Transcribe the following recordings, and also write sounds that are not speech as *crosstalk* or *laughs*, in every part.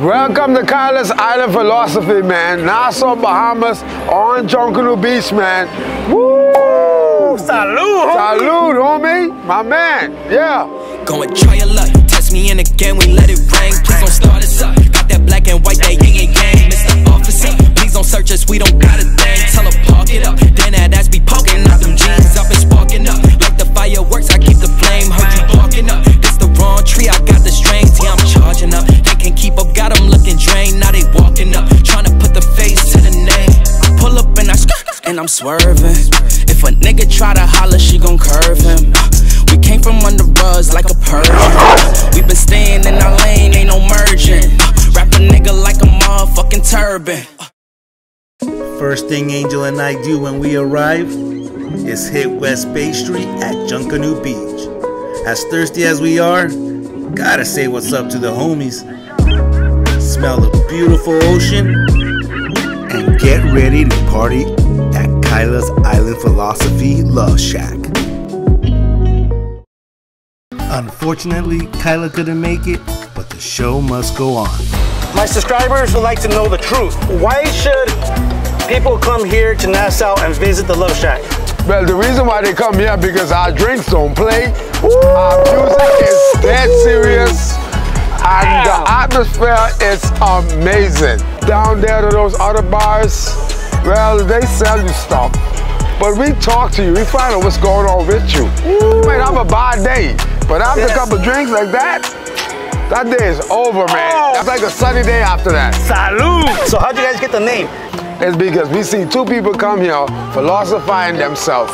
Welcome to Khyla's Island Philosophy, man. Nassau, Bahamas, on Junkanoo Beach, man. Woo! Salud, homie. Salute, homie. My man, yeah. Go and try your luck. Test me in again, we let it rain. Please don't start us up. Got that black and white, that yin and yang. Mr. Officer, please don't search us, we don't got a thing. Tell her park it up. Then I'm swerving. If a nigga try to holler, she gon' curve him. We came from under rugs like a Persian. We been staying in our lane, ain't no merging. Wrap a nigga like a motherfucking turban. First thing Angel and I do when we arrive is hit West Bay Street at Junkanoo Beach. As thirsty as we are, gotta say what's up to the homies. Smell the beautiful ocean and get ready to party at Khyla's Island Philosophy Love Shack. Unfortunately, Khyla couldn't make it, but the show must go on. My subscribers would like to know the truth. Why should people come here to Nassau and visit the Love Shack? Well, the reason why they come here because our drinks don't play. Our music is dead serious. And the atmosphere is amazing. Down there to those other bars, well, they sell you stuff. But we talk to you, we find out what's going on with you. You might have a bad day, but after Yes. a couple drinks like that, that day is over, man. Oh. That's like a sunny day after that. Salud! So how'd you guys get the name? It's because we see two people come here philosophizing themselves.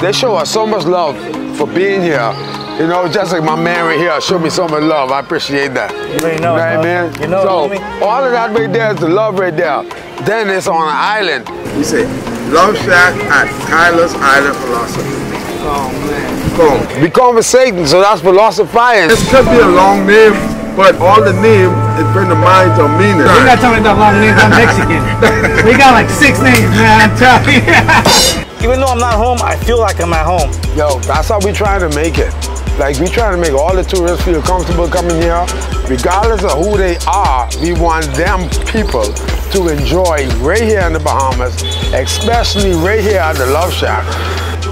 They show us so much love for being here. You know, just like my man right here showed me so much love. I appreciate that. You already know, You know what I bro. mean? You know, so, homie. all of that right there is the love right there. Then it's on an island. You say Love Shack at Khyla's Island Philosophy. Oh, man. Boom. We conversating, so that's philosophizing. This could be a long name, but all the name is bring the mind to meaning. We're not talking about long names. I'm Mexican. *laughs* we got like six names, man. I'm telling you. Even though I'm not home, I feel like I'm at home. Yo, that's how we trying to make it. Like we trying to make all the tourists feel comfortable coming here. Regardless of who they are, we want them people to enjoy right here in the Bahamas, especially right here at the Love Shack.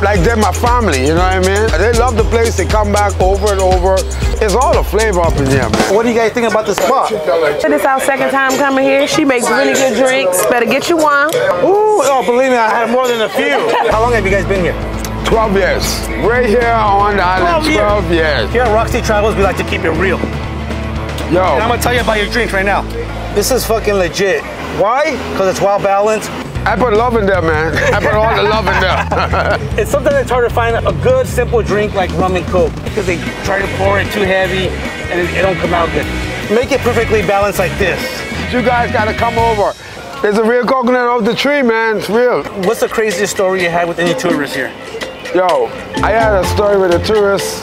Like they're my family, you know what I mean? They love the place, they come back over and over. It's all the flavor up in here, man. What do you guys think about this spot? This our second time coming here. She makes really good drinks. Better get you one. Ooh, oh, believe me, I had more than a few. *laughs* How long have you guys been here? 12 years. Right here on the island, 12 years. Here at Rock Sea Travels, we like to keep it real. Yo, And I'm gonna tell you about your drinks right now. This is fucking legit. Why? Because it's well balanced. I put love in there, man. *laughs* I put all the love in there. *laughs* It's something that's hard to find a good, simple drink like rum and coke because they try to pour it too heavy and it, it don't come out good. Make it perfectly balanced like this. you guys gotta come over. It's a real coconut off the tree, man. It's real. What's the craziest story you had with any tourists here? Yo, I had a story with a tourist.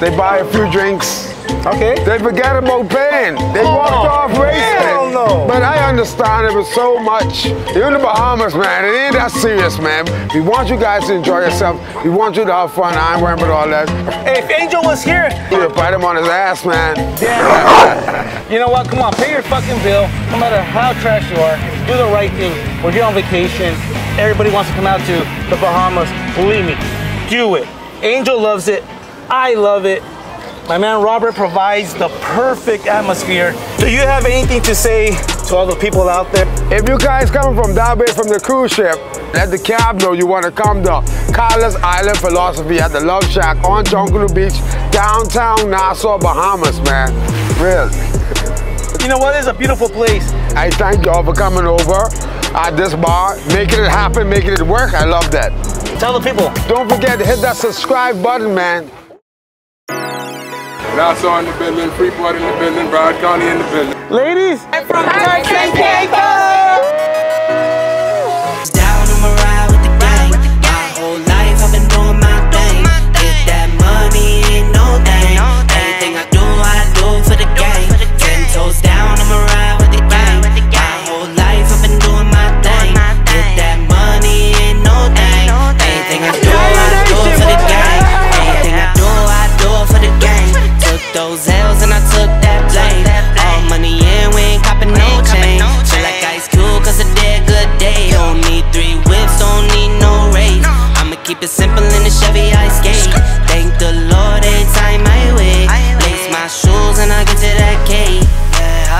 They buy a few drinks. Okay. They forget about paying. They walked off racing. hell no. But I understand it was so much. You're in the Bahamas, man. It ain't that serious, man. We want you guys to enjoy yourself. We want you to have fun. I ain't worrying about all that. Hey, if Angel was here, You would bite him on his ass, man. Damn. *laughs* you know what? Come on, pay your fucking bill. No matter how trash you are, do the right thing. We're here on vacation. Everybody wants to come out to the Bahamas. Believe me, do it. Angel loves it. I love it. My man Robert provides the perfect atmosphere. Do you have anything to say to all the people out there? If you guys coming from that way from the cruise ship, let the cab know you want to come to Carlos Island Philosophy at the Love Shack on Junkanoo Beach, downtown Nassau, Bahamas, man. Really. You know what? It's a beautiful place. I thank y'all for coming over at this bar, making it happen, making it work. I love that. Tell the people. Don't forget to hit that subscribe button, man. Nassau in the building, Freeport in the building, Broward County in the building. Ladies, i'm from Down L's and I took that blame. All money in, we ain't copping no chain. Feel like Ice Cube, cause a dead good day. Don't need three whips, don't need no race. I'ma keep it simple in the Chevy Ice Gate. Thank the Lord, they time my way. Lace my shoes and I get to that cake. Uh,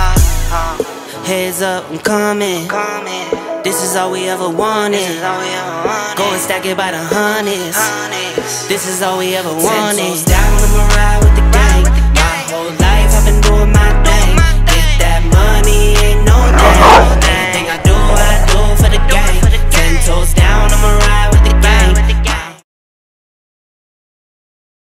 uh. Heads up, I'm coming. This is all we ever wanted. Go and stack it by the hundreds. This is all we ever wanted. Down, I'ma ride with whole life I've been doing my thing.